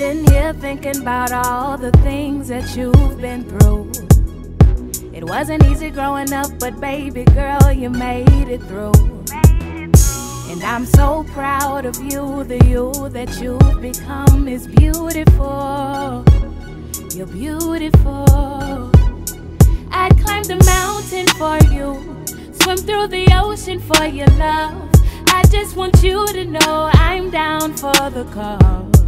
Sitting here thinking about all the things that you've been through. It wasn't easy growing up, but baby girl, you made it through. And I'm so proud of you, the you that you've become is beautiful. You're beautiful. I'd climb the mountain for you, swim through the ocean for your love. I just want you to know I'm down for the cause.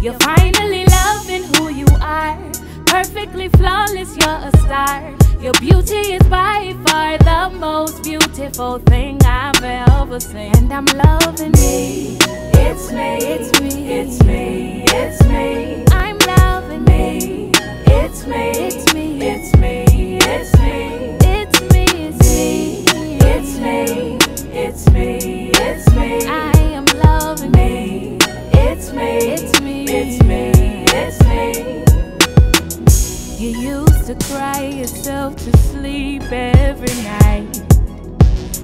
You're finally loving who you are. Perfectly flawless, you're a star. Your beauty is by far the most beautiful thing I've ever seen. And I'm loving me. It's me, It's me. it's me, yourself to sleep every night.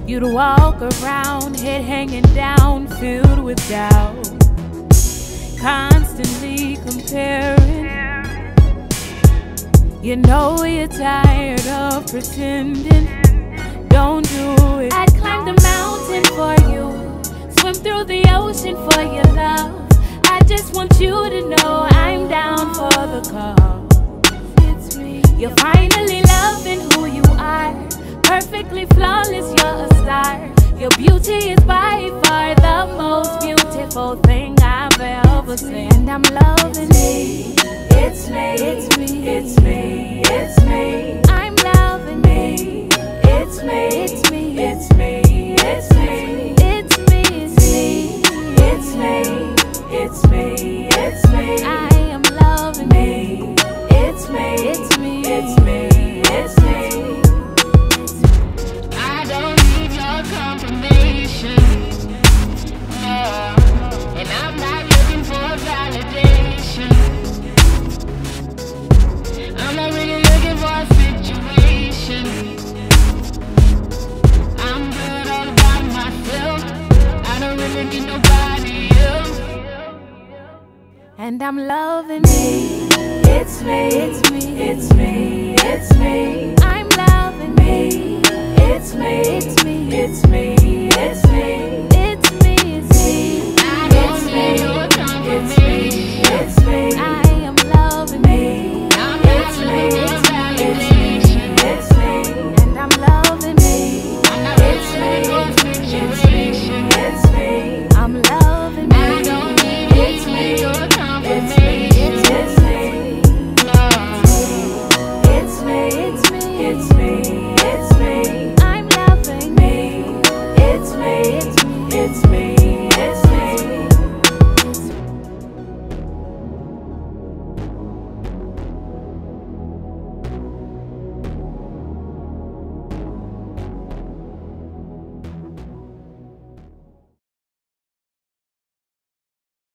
You'd walk around, head hanging down, filled with doubt. Constantly comparing. You know you're tired of pretending. Don't do it. I'd climb the mountain for you, swim through the ocean for your love. I just want you to know I'm down for the cause. It's me. Perfectly flawless, you're a star. Your beauty is by far the most beautiful thing I've ever seen. And I'm loving it. It's me, It's me. it's me, it's me, I'm loving it. me, it's me, It's me. it's me, And I'm loving it. It's me, It's me. it's me,